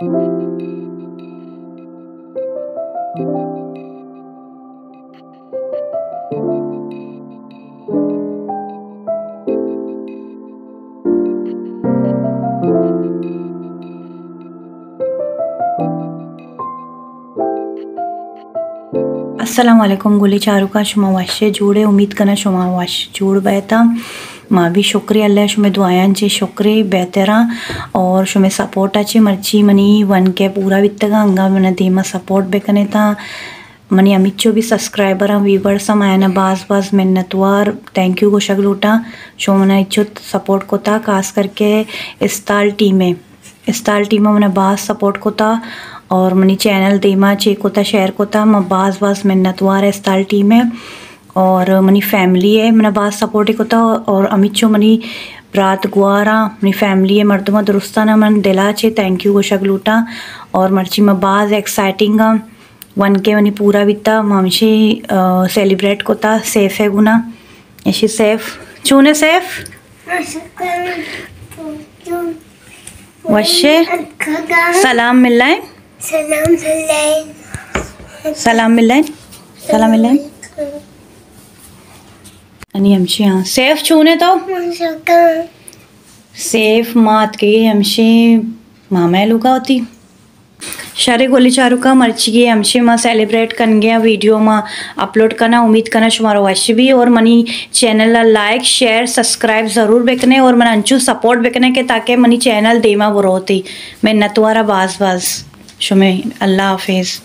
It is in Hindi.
असलम गुली चारुका शुमा वाश्य जोड़े उम्मीद करना शुमा वाश जोड़ बैठा मा भी शुक्रिया, अल्लाह शुमे दुआयांचे शुक्रे बेहतरा। और शुमे सपोर्ट अच्छे मर्ची मनी, वन के पूरा वित्तगा अंगा मन धीमा सपोर्ट बेकने था मनी अमिचो भी सब्सक्राइबर व्यूवर्स आयन बास बास मेहनतवार थैंक यू गोशक लूटा। शो मना इच्छो सपोर्ट को था खास करके इस्ताल टीमें इस्ताल टीम मना बास सपोर्ट को था और मनी चैनल देमा चेक होता शेयर कोता म बास बास मेहनतवार है स्टाइल टीम और मनी फैमिली है मना बास सपोर्ट होता और अमित अमिचो मनी रात गुआरा मनी फैमिली है मर्दमा दुरुस्ताना मन दिला चे थैंक यू गोशा ग्लूटा और मर्ची में बाज एक्साइटिंग वन के मनी पूरा बीता ममशी सेलिब्रेट कोता सेफ़ है गुना। ऐसी सेफ़ चूने सेफ़ वशे सलाम मिल रहा है सलाम सलाम मिलाय सलाम मिलाय आणि आमची हाँ सेफ़ छून येतो सेफ़ मात के आमची मामा लुका होती। शारे गोली चारू का मर्ची गई हमसे माँ सेलिब्रेट कर गया वीडियो में। अपलोड करना, उम्मीद करना, शुमारो वश भी। और मनी चैनल ला लाइक, शेयर, सब्सक्राइब ज़रूर बेकने और मन अंचू सपोर्ट बेकने के ताकि मनी चैनल देमा बुरोती मैं नतवारा बाज बाज शुमे, अल्लाह हाफिज़।